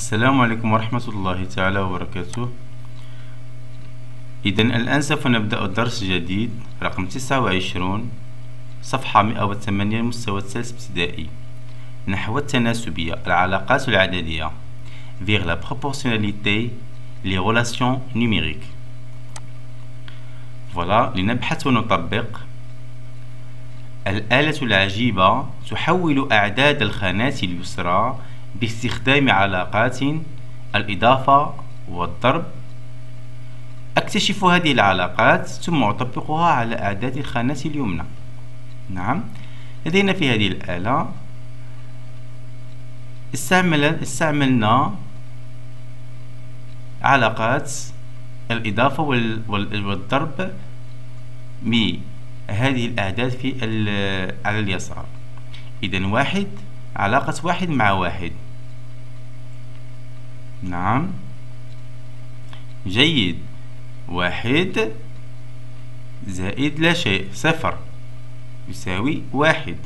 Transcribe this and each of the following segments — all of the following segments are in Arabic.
السلام عليكم ورحمة الله تعالى وبركاته. إذا الآن سوف نبدأ درس جديد رقم تسعة وعشرون صفحة مئة وثمانية المستوى الثالث ابتدائي. نحو التناسبية العلاقات العددية. Vers la proportionnalité les relations numériques. Voilà لنبحث ونطبق. الآلة العجيبة تحول أعداد الخانات اليسرى باستخدام علاقات الإضافة والضرب. أكتشف هذه العلاقات ثم أطبقها على أعداد الخانات اليمنى. نعم لدينا في هذه الآلة استعمل استعملنا علاقات الإضافة والضرب بهذه الأعداد في على اليسار. إذا واحد علاقة واحد مع واحد. نعم. جيد. واحد زائد لا شيء صفر. يساوي واحد.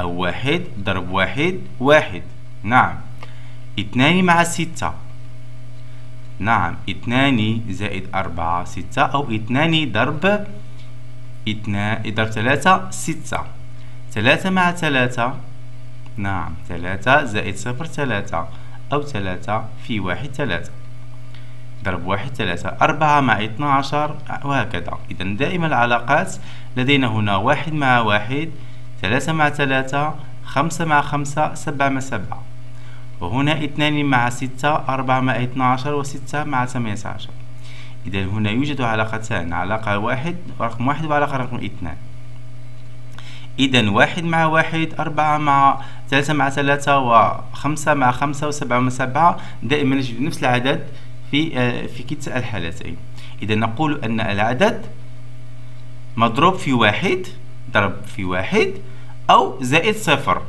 أو واحد ضرب واحد واحد. نعم. اثنان مع ستة. نعم. اثنان زائد أربعة ستة. أو اثنان ضرب اثنان ضرب ثلاثة ستة. ثلاثة مع ثلاثة نعم ثلاثة زائد صفر ثلاثة أو ثلاثة في واحد ثلاثة. ضرب واحد ثلاثة أربعة مع اثنا عشر وهكذا. إذا دائما العلاقات لدينا هنا واحد مع واحد ثلاثة مع ثلاثة خمسة مع خمسة سبعة مع سبعة. وهنا اثنان مع ستة أربعة مع اثنا عشر وستة مع ثمانية عشر. إذا هنا يوجد علاقتان علاقة واحد رقم واحد وعلاقة رقم اثنان. إذا واحد مع واحد أربعة مع ثلاثة مع ثلاثة وخمسة مع خمسة وسبعة مع سبعة دائما نجد نفس العدد في آه، في كلتا الحالتين. إذا نقول أن العدد مضروب في واحد ضرب في واحد أو زائد صفر.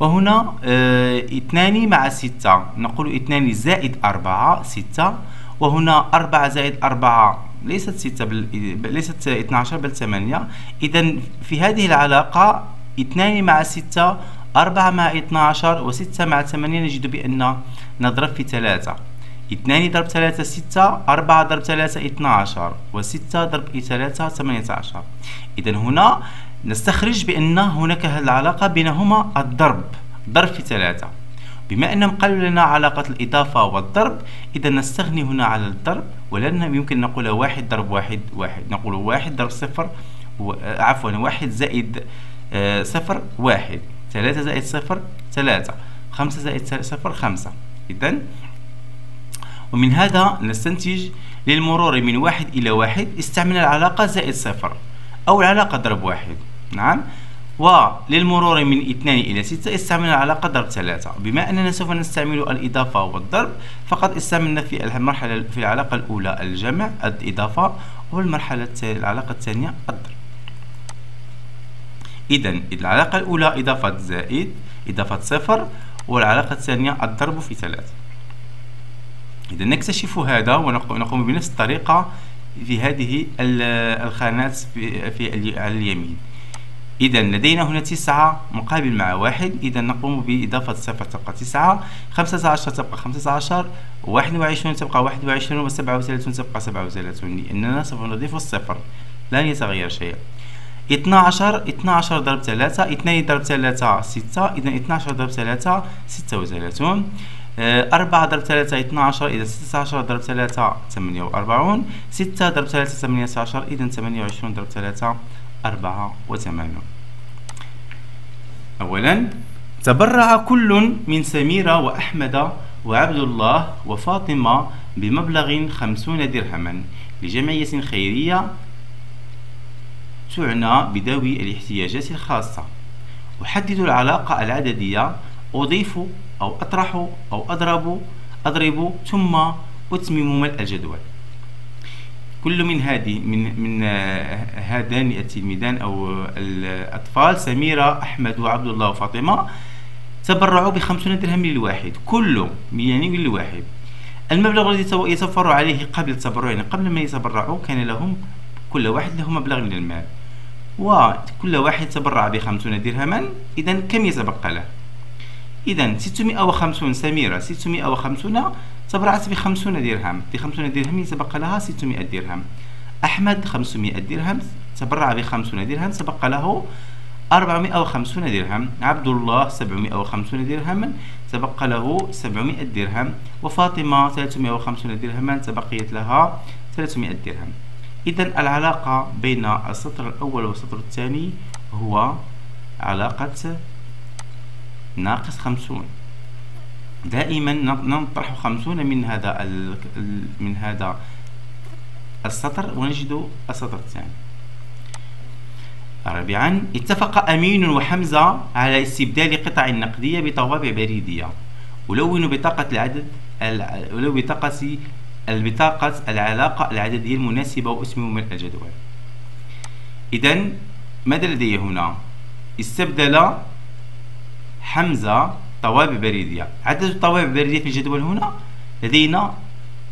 وهنا آه اثنان مع ستة. نقول اثنان زائد أربعة ستة. وهنا أربعة زائد أربعة ليست ستة بل ليست 12 بل 8 إذا في هذه العلاقة اثنان مع ستة أربعة مع 12 وستة مع 8 نجد بأن نضرب في ثلاثة. اثنان ضرب ثلاثة ستة أربعة ضرب ثلاثة 12 وستة ضرب ثلاثة 18 إذا هنا نستخرج بأن هناك العلاقة بينهما الضرب ضرب في ثلاثة. بما أنهم قالوا لنا علاقة الإضافة والضرب إذا نستغني هنا على الضرب. ولن يمكن نقول واحد ضرب واحد واحد. نقول واحد ضرب صفر عفوا واحد زائد آه، صفر واحد. ثلاثة زائد صفر ثلاثة. خمسة زائد صفر خمسة. إذا ومن هذا نستنتج للمرور من واحد إلى واحد استعمل العلاقة زائد صفر أو العلاقة ضرب واحد. نعم؟ وللمرور من اثنان إلى ستة استعملنا على قدر ثلاثة. بما أننا سوف نستعمل الإضافة والضرب فقد استعملنا في المرحلة في العلاقة الأولى الجمع الإضافة والمرحلة العلاقة الثانية الضرب. إذا العلاقة الأولى إضافة زائد إضافة صفر والعلاقة الثانية الضرب في ثلاثة. إذا نكتشف هذا ونقوم بنفس الطريقة في هذه الخانات في على اليمين. إذا لدينا هنا تسعة مقابل مع واحد إذا نقوم بإضافة صفر تبقى تسعة خمسة عشر تبقى خمسة عشر واحد وعشرون تبقى واحد وعشرون وسبعة وثلاثون تبقى سبعة وثلاثون. لأننا سوف نضيف الصفر. لن يتغير شيء اثنا عشر اثنا عشر ضرب ثلاثة اثنان ضرب ثلاثة ستة إذا اثنا عشر ضرب ثلاثة ستة وثلاثون. آه، أربعة ضرب ثلاثة اثنا عشر إذا ستة عشر ضرب ثلاثة ثمانية وأربعون. ستة ضرب ثلاثة ثمانية عشر إذا ثمانية وعشرون ضرب ثلاثة أربعة وثمانون. أولا تبرع كل من سميرة وأحمد وعبد الله وفاطمة بمبلغ خمسون درهما. لجمعية خيرية تعنى بذوي الاحتياجات الخاصة. أحدد العلاقة العددية أضيف أو أطرح أو أضرب أضرب ثم أتمم ملء الجدول. كل من هذه من من هذان التلميذان أو الأطفال سميرة أحمد وعبد الله وفاطمة تبرعوا ب 50 درهم للواحد. كل يعني للواحد. المبلغ الذي يتوفر عليه قبل التبرع يعني قبل ما يتبرعوا كان لهم كل واحد له مبلغ من المال. وكل واحد تبرع ب 50 درهما اذا كم يتبقى له؟ إذا 650 سميرة 650 تبرعت ب 50 درهم. ب 50 درهم يتبقى لها 600 درهم. أحمد 500 درهم تبرع ب 50 درهم تبقى له 450 درهم. عبد الله 750 درهم تبقى له 700 درهم. وفاطمة 350 درهما تبقيت لها 300 درهم. إذا العلاقة بين السطر الأول والسطر الثاني هو علاقة ناقص خمسون. دائما نطرح خمسون من هذا من هذا السطر ونجد السطر الثاني. رابعا اتفق أمين وحمزة على استبدال قطع نقدية بطوابع بريدية ولونوا بطاقة العدد ولو بطاقة البطاقة العلاقة العددية المناسبة واسمه من الجدول. إذا ماذا لدي هنا؟ استبدل حمزة طوابع بريدية. عدد الطوابع البريدية في الجدول هنا؟ لدينا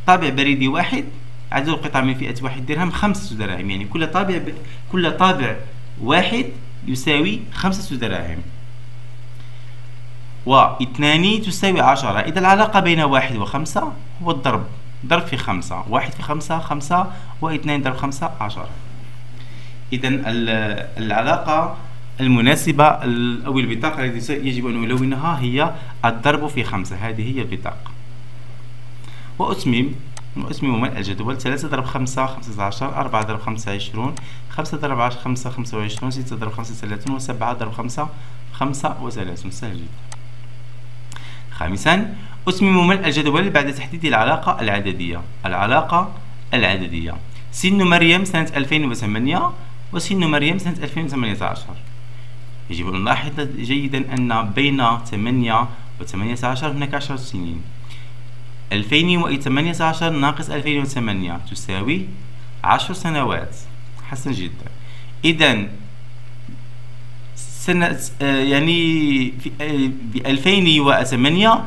طابع بريدي واحد عدد القطع من فئة واحد درهم خمسة دراهم. يعني كل طابع ب... كل طابع واحد يساوي خمسة دراهم. واثنان تساوي عشرة. إذا العلاقة بين واحد وخمسة هو الضرب. ضرب في خمسة. واحد في خمسة خمسة. واثنان ضرب خمسة عشرة. إذا العلاقة المناسبة أو البطاقة التي يجب أن ألونها هي الضرب في خمسة. هذه هي البطاقة. وأتمم. وأتمم ملء الجدول. ثلاثة ضرب خمسة خمسة عشر. أربعة ضرب خمسة عشرون. خمسة ضرب عشر خمسة خمسة وعشرون. ستة ضرب خمسة ثلاثون. وسبعة ضرب خمسة خمسة وثلاثون. سهل جدا خامسا أتمم ملء الجدول بعد تحديد العلاقة العددية. العلاقة العددية. سن مريم سنة 2008 وسن مريم سنة 2018 يجب أن نلاحظ جيدا أن بين 8 و 18 هناك 10 سنين. 2018 ناقص 2008 تساوي 10 سنوات. حسن جدا. إذا سنة يعني في ب 2008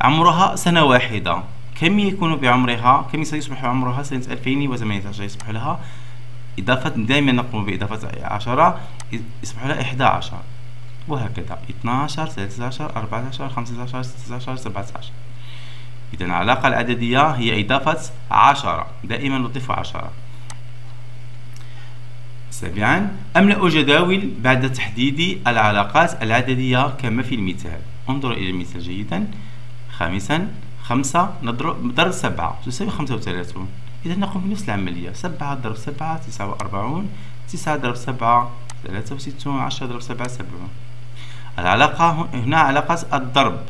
عمرها سنة واحدة. كم يكون بعمرها؟ كم سيصبح عمرها سنة 2018 يصبح لها إضافة دائما نقوم بإضافة عشرة. يصبح لها إحدى عشر. وهكذا. اثناشر ثلاثة عشر أربعة عشر خمسة عشر ستة عشر سبعة عشر. إذا العلاقة العددية هي إضافة عشرة. دائما نضيف عشرة. سابعا أملأ جداول بعد تحديد العلاقات العددية كما في المثال. انظروا إلى المثال جيدا. خامسا خمسة نضرب ضرب سبعة. تساوي خمسة وثلاثون. إذا نقوم بنفس العملية. سبعة ضرب سبعة تسعة وأربعون تسعة ضرب سبعة ثلاثة وستون عشرة ضرب سبعة سبعون العلاقة هنا علاقة الضرب.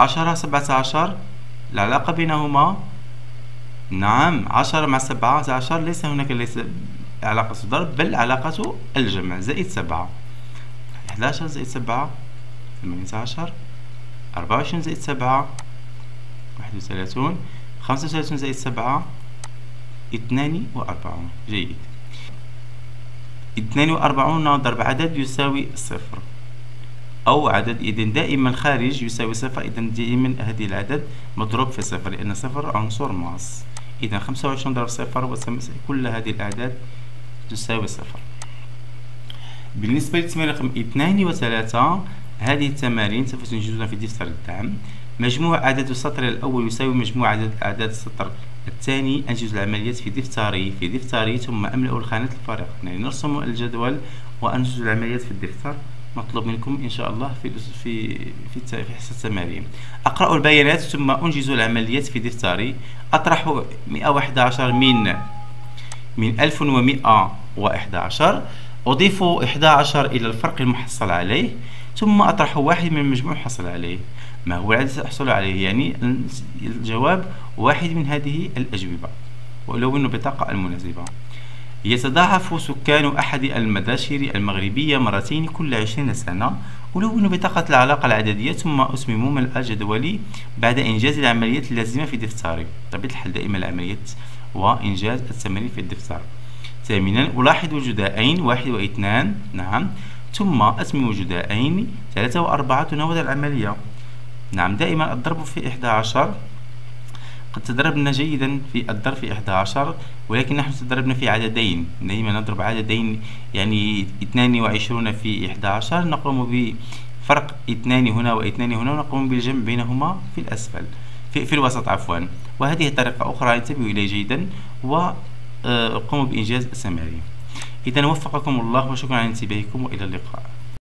عشرة سبعة عشر العلاقة بينهما. نعم عشرة مع سبعة عشر ليس هناك ليس علاقة ضرب بل علاقة الجمع زائد سبعة. إحداشر زائد سبعة ثمانية عشر. أربعة وعشرين زائد سبعة واحد وثلاثون. خمسة وثلاثون زائد سبعة اثنان وأربعون جيد. اثنان وأربعون ضرب عدد يساوي صفر. أو عدد إذن دائما خارج يساوي صفر إذا دائما هذه العدد مضروب في صفر لأن صفر عنصر ماس. إذا خمسة وعشرون ضرب صفر كل هذه الأعداد تساوي صفر. بالنسبة للتمرين رقم اثنان وثلاثة هذه التمارين سوف تنجزونها في دفتر الدعم. مجموع عدد السطر الأول يساوي مجموع عدد أعداد السطر الثاني أنجز العمليات في دفتري في دفتري ثم أملأ الخانات الفارغة يعني نرسم الجدول وأنجز العمليات في الدفتر. مطلوب منكم إن شاء الله في في في في حصة التمارين. أقرأ البيانات ثم أنجز العمليات في دفتري. أطرح 111 من من 1111 أضيف 11 إلى الفرق المحصل عليه. ثم أطرح واحد من المجموع حصل عليه. ما هو العدد سأحصل عليه؟ يعني الجواب واحد من هذه الأجوبة. وألون بطاقة المناسبة. يتضاعف سكان أحد المداشر المغربية مرتين كل عشرين سنة. ألون بطاقة العلاقة العددية ثم أصمم ملء جدولي بعد إنجاز العمليات اللازمة في دفتري طبيعة الحال دائما العمليات وإنجاز التمارين في الدفتر. ثامنا ألاحظ جدائين واحد وإثنان. نعم. ثم أسمي جدائين ثلاثة وأربعة تناول العملية. نعم دائما الضرب في إحدى عشر. قد تدربنا جيدا في الضرب في إحدى عشر ولكن نحن تدربنا في عددين. دائما نضرب عددين يعني اثنان وعشرون في إحدى عشر. نقوم فرق اثنان هنا واثنان هنا ونقوم بالجمع بينهما في الأسفل في, في الوسط عفوا. وهذه طريقة أخرى انتبهوا إليه جيدا وقوموا بإنجاز السماري إذا وفقكم الله وشكرا على انتباهكم وإلى اللقاء.